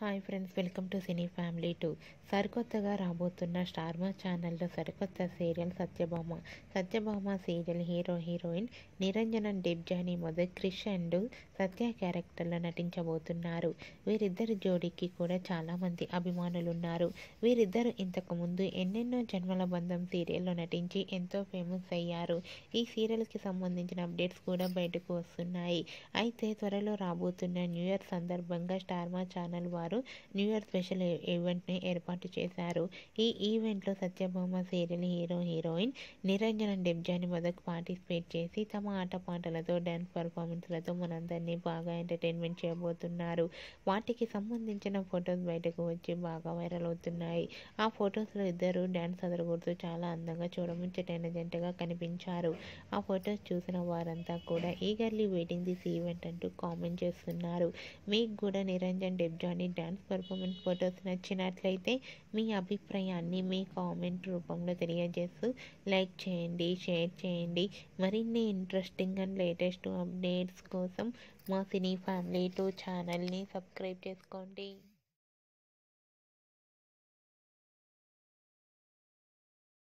Hi friends welcome to cine family two సరికొత్తగా రాబోతున్న స్టార్మా ఛానల్లో సరికొత్త serial Satyabhama. Satyabhama serial hero heroine Niranjan Debjani మొదటి క్రిష్ అండ్ సత్య క్యారెక్టర్లో నటించబోతున్నారు. వీరిద్దరి జోడీకి కూడా చాలామంది అభిమానులు ఉన్నారు వీరిద్దరు ఇంతకుముందు ఎన్నెన్నో జన్మల బంధం సీరియల్లో నటించి ఎంతో ఫేమస్ అయ్యారు. ఈ సీరియల్కి సంబంధించిన అప్డేట్స్ కూడా బయటకు వస్తున్నాయి. అయితే త్వరలో రాబోతున్న న్యూ ఇయర్ సందర్భంగా స్టార్మా ఛానల్ వారు న్యూ ఇయర్ స్పెషల్ ఈవెంట్ని ఏర్పాటు చేశారు. ఈ ఈవెంట్లో Satyabhama serial hero heroine Niranjan Debjani మొదకు participate చేసి తమ ఆటపాటలతో డ్యాన్స్ పర్ఫార్మెన్స్లతో మనందరినీ బాగా ఎంటర్టైన్మెంట్ చేయబోతున్నారు. వాటికి సంబంధించిన ఫొటోస్ బయటకు వచ్చి బాగా వైరల్ అవుతున్నాయి. ఆ ఫొటోస్లో ఇద్దరు డ్యాన్స్ అదరగొడుతూ చాలా అందంగా చూడముచ్చటైన జంటగా కనిపించారు. ఆ ఫొటోస్ చూసిన వారంతా కూడా ఈగర్లీ వెయిటింగ్ దిస్ ఈవెంట్ అంటూ కామెంట్ చేస్తున్నారు. మీకు కూడా Niranjan Debjani dance performance photos నచ్చినట్లయితే మీ అభిప్రాయాన్ని మీ కామెంట్ రూపంలో తెలియజేస్తూ లైక్ చేయండి షేర్ చేయండి. మరిన్ని ఇంట్రెస్టింగ్ అండ్ లేటెస్ట్ అప్డేట్స్ కోసం మా సినీ ఫ్యామిలీ టూ ఛానల్ని సబ్స్క్రైబ్ చేసుకోండి.